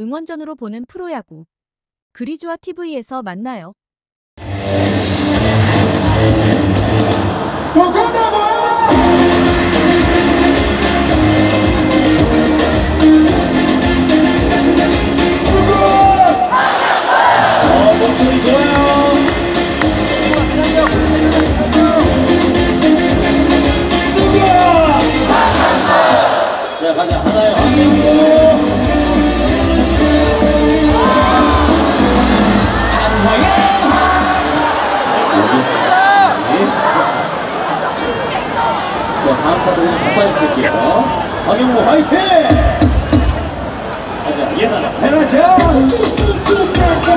응원전으로 보는 프로야구. 그리조아 TV에서 만나요. 박영모 화이팅! 가자, 예나라. 해라자! 자,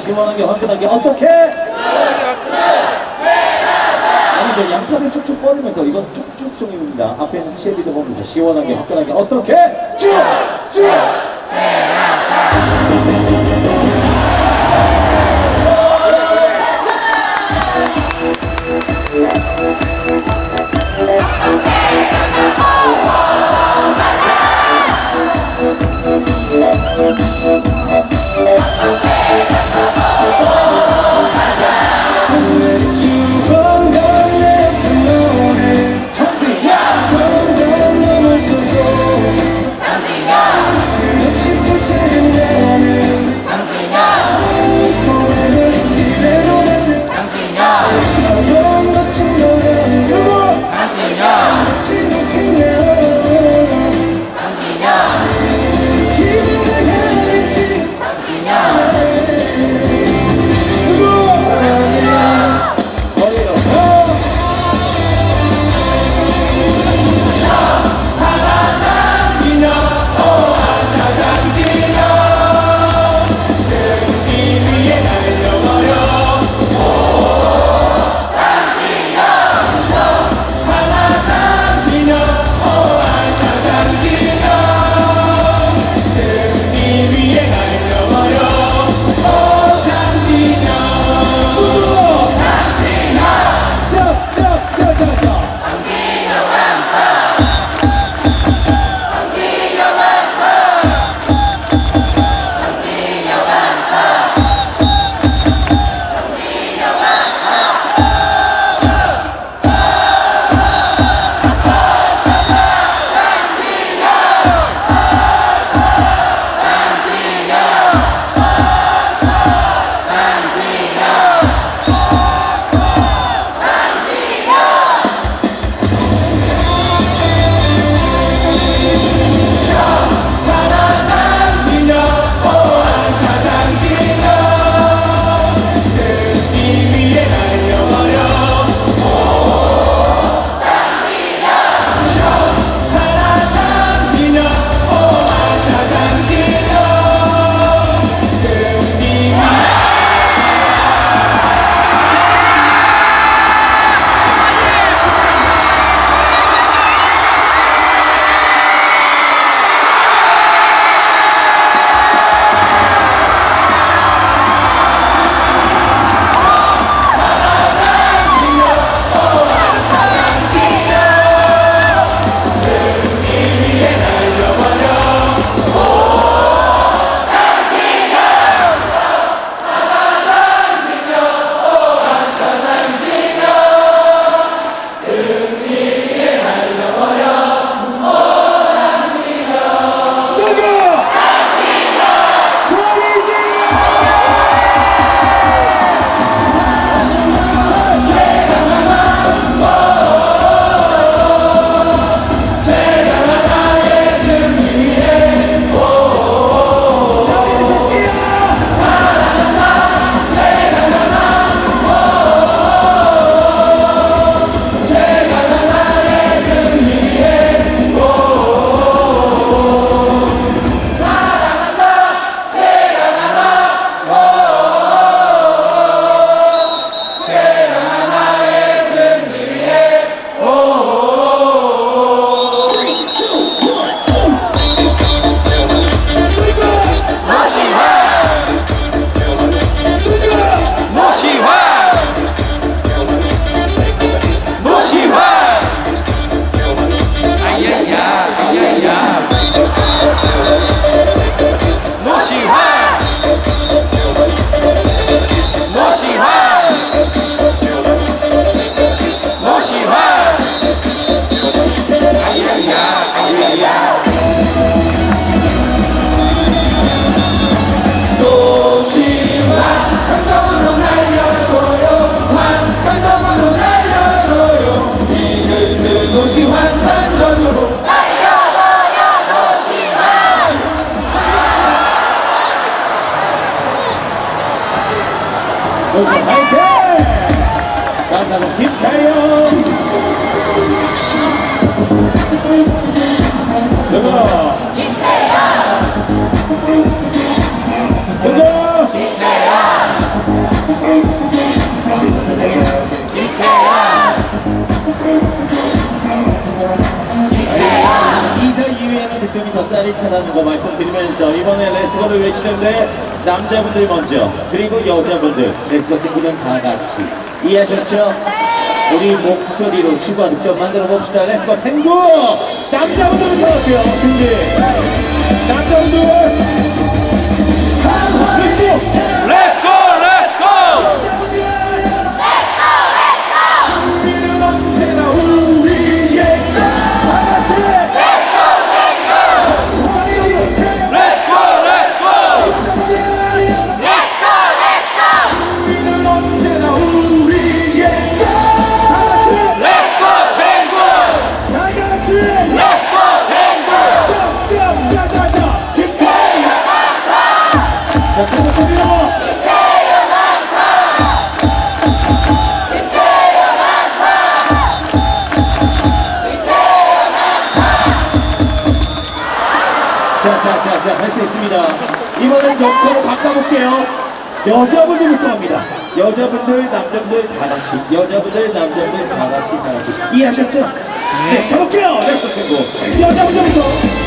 시원하게 화끈하게 어떻게? 아니죠 양팔을 쭉쭉 뻗으면서 이건 쭉쭉 송입니다 앞에 있는 치에비도 보면서 시원하게 화끈하게 어떻게? 쭉쭉 득점이 더 짜릿하다는 거 말씀드리면서 이번에 레스거를 외치는데 남자분들 먼저 그리고 여자분들. 레스거 땡기면 다 같이. 이해하셨죠? 우리 목소리로 추가 득점 만들어 봅시다. 레스거 탱구 남자분들부터 할게요. 준비. 남자분들 바꿔볼게요. 여자분들부터 합니다. 여자분들 남자분들 다 같이 여자분들 남자분들 다 같이 다 같이. 이해하셨죠? 네. 가볼게요. 렛츠 고 여자분들부터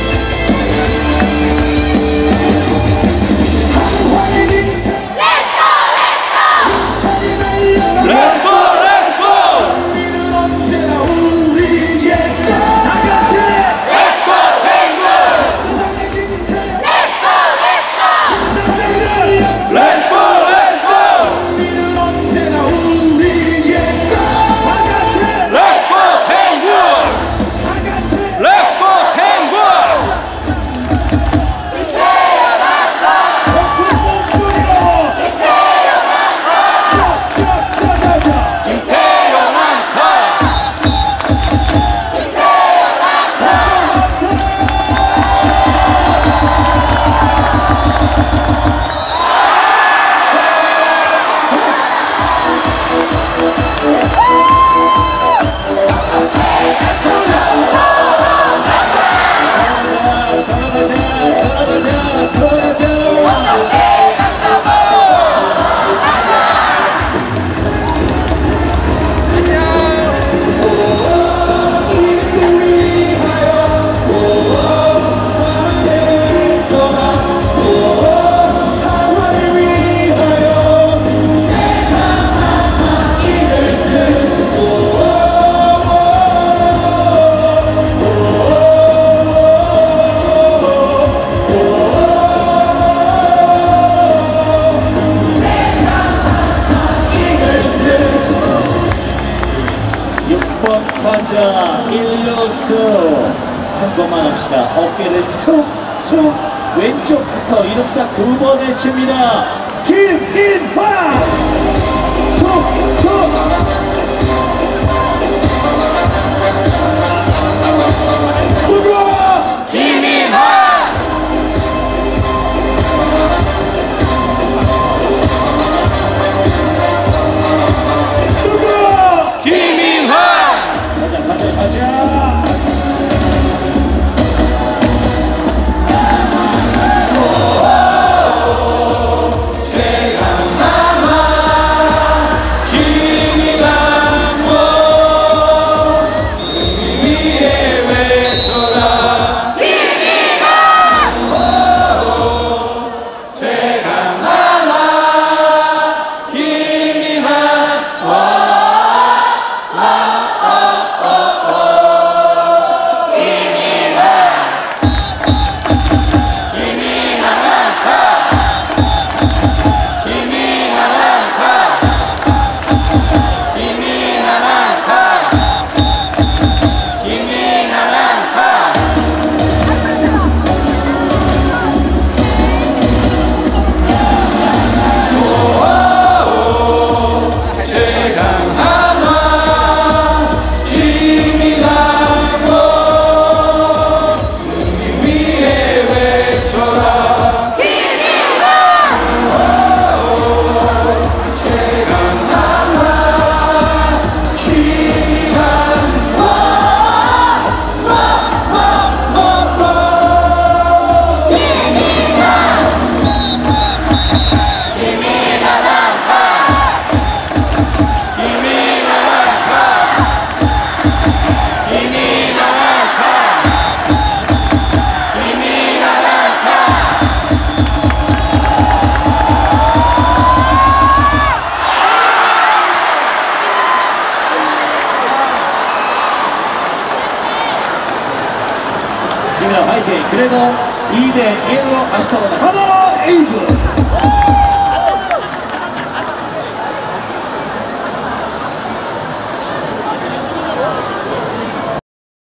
두 번에 칩니다. 김인화